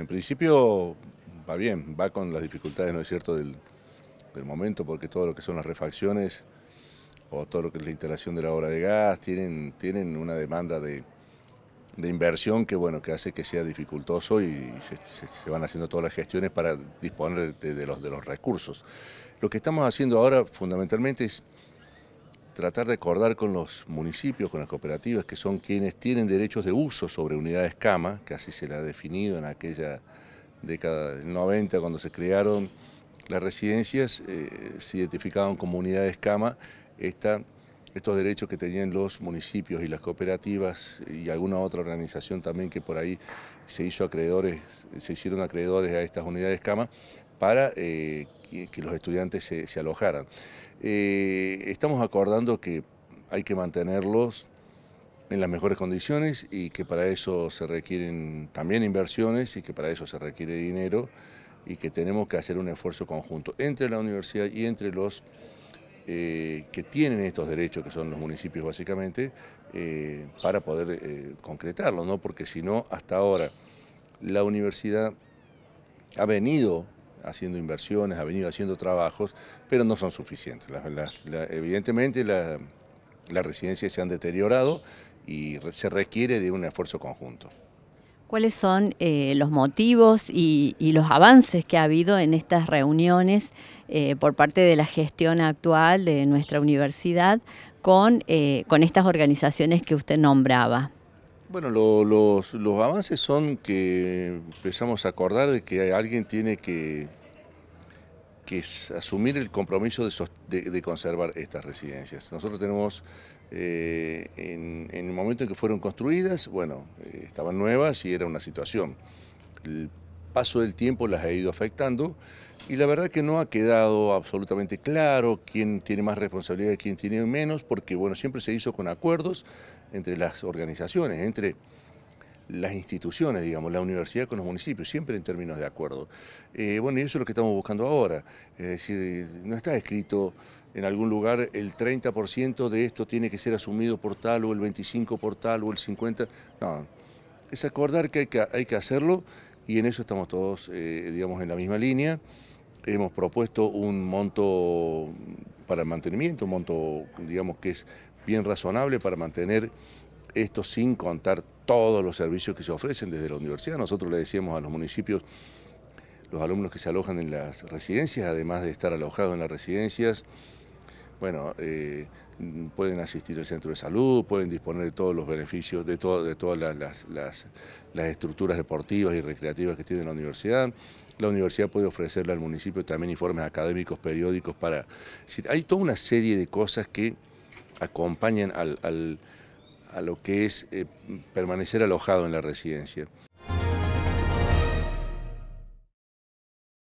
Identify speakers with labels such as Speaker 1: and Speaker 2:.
Speaker 1: En principio va bien, va con las dificultades, ¿no es cierto?, del, momento, porque todo lo que son las refacciones o todo lo que es la instalación de la obra de gas tienen, tienen una demanda de, inversión que bueno que hace que sea dificultoso y se, van haciendo todas las gestiones para disponer de, los, de los recursos. Lo que estamos haciendo ahora fundamentalmente es tratar de acordar con los municipios, con las cooperativas, que son quienes tienen derechos de uso sobre unidades cama, que así se le ha definido en aquella década del 90, cuando se crearon las residencias, eh, se identificaban como unidades cama estos derechos que tenían los municipios y las cooperativas y alguna otra organización también que por ahí se hizo acreedores, se hicieron acreedores a estas unidades cama para eh, que, los estudiantes se, alojaran. Eh, estamos acordando que hay que mantenerlos en las mejores condiciones y que para eso se requieren también inversiones y que para eso se requiere dinero y que tenemos que hacer un esfuerzo conjunto entre la universidad y entre los eh, que tienen estos derechos, que son los municipios básicamente, eh, para poder concretarlo, ¿no? porque si no, hasta ahora la universidad ha venido haciendo inversiones, ha venido haciendo trabajos, pero no son suficientes. evidentemente las residencias se han deteriorado y se requiere de un esfuerzo conjunto.
Speaker 2: ¿Cuáles son eh, los motivos y, los avances que ha habido en estas reuniones eh, por parte de la gestión actual de nuestra universidad con, eh, con estas organizaciones que usted nombraba?
Speaker 1: Bueno, los, avances son que empezamos a acordar de que alguien tiene que, que asumir el compromiso de, conservar estas residencias. Nosotros tenemos, eh, en, el momento en que fueron construidas, bueno, eh, estaban nuevas y era una situación. Paso del tiempo las ha ido afectando y la verdad que no ha quedado absolutamente claro quién tiene más responsabilidad y quién tiene menos, porque bueno, siempre se hizo con acuerdos entre las organizaciones, entre las instituciones, digamos, la universidad con los municipios, siempre en términos de acuerdo. Eh, bueno, y eso es lo que estamos buscando ahora. Es decir, no está escrito en algún lugar el 30% de esto tiene que ser asumido por tal o el 25% por tal o el 50%. No, es acordar que hay que, hay que hacerlo y en eso estamos todos, eh, digamos, en la misma línea. Hemos propuesto un monto para el mantenimiento, un monto, digamos, que es bien razonable para mantener esto sin contar todos los servicios que se ofrecen desde la universidad. Nosotros le decíamos a los municipios, los alumnos que se alojan en las residencias, además de estar alojados en las residencias, bueno, eh, pueden asistir al centro de salud, pueden disponer de todos los beneficios, de, de todas las, las, estructuras deportivas y recreativas que tiene la universidad. La universidad puede ofrecerle al municipio también informes académicos, periódicos, para... hay toda una serie de cosas que acompañan al, a lo que es eh, permanecer alojado en la residencia.